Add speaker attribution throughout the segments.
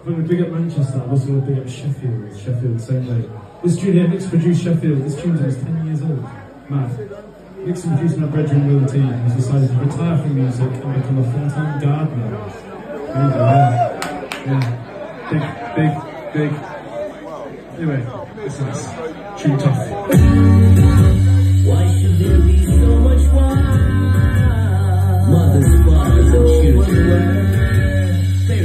Speaker 1: I'm going to big up Manchester, I've also going to big up Sheffield. Sheffield, same way. This tune here, Mix produced Sheffield. This tune was 10 years old. Mad. Mix and produced my brethren Will T has decided to retire from music and become a full-time gardener. There you go, yeah. yeah. Big, big, big. Anyway, this is tune tough.
Speaker 2: Why should there be so much war? Mothers, fathers, and children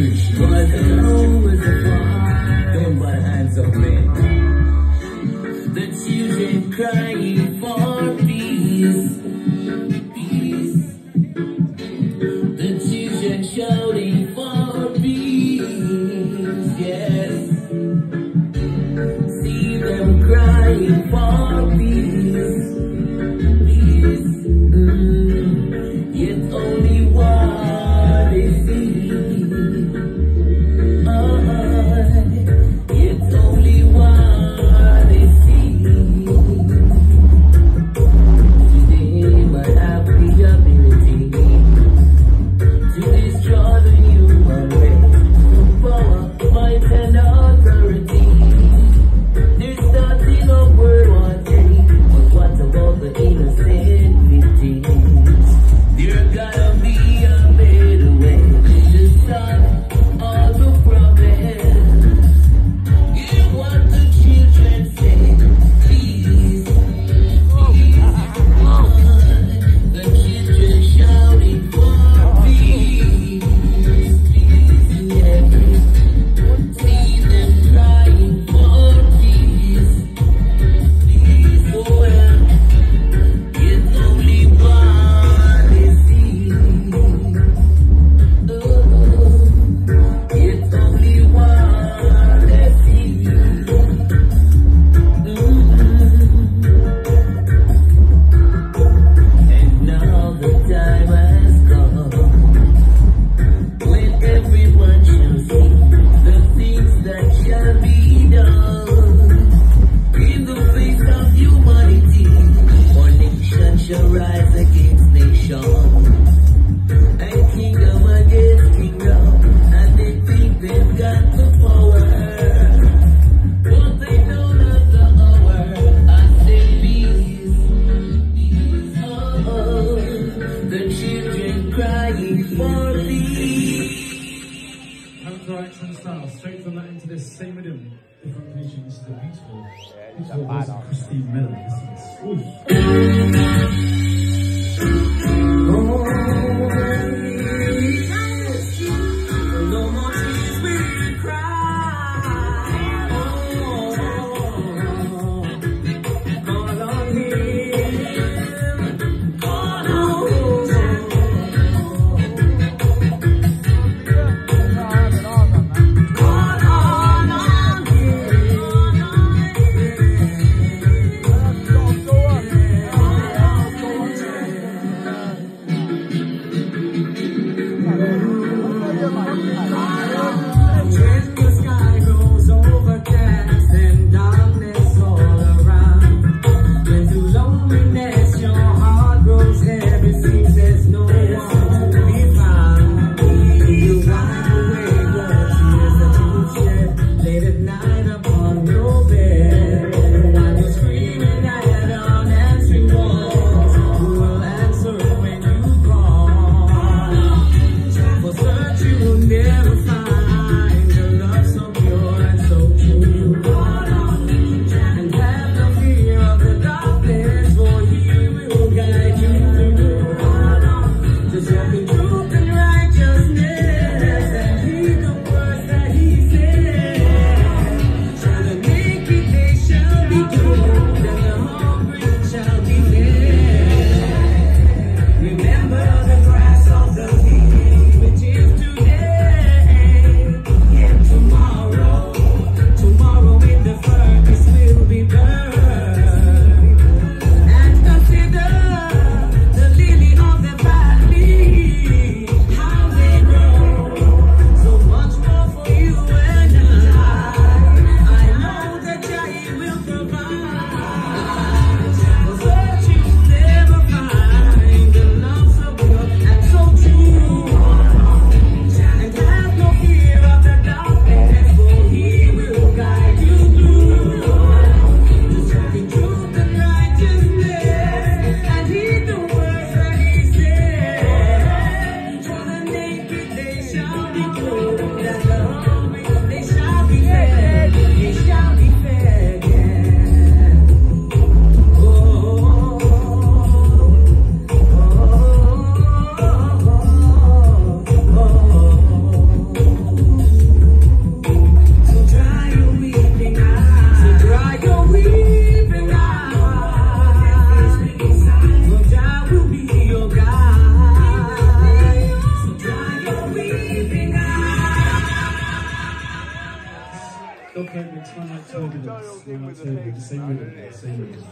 Speaker 2: the fire, done by the hands of men. The children crying for peace, peace. The children shouting for peace, yes. See them crying for peace,
Speaker 1: straight from that into this same rhythm. Different position, this is a beautiful, beautiful of Christine Miller. One like turbulence, same rhythm, same rhythm.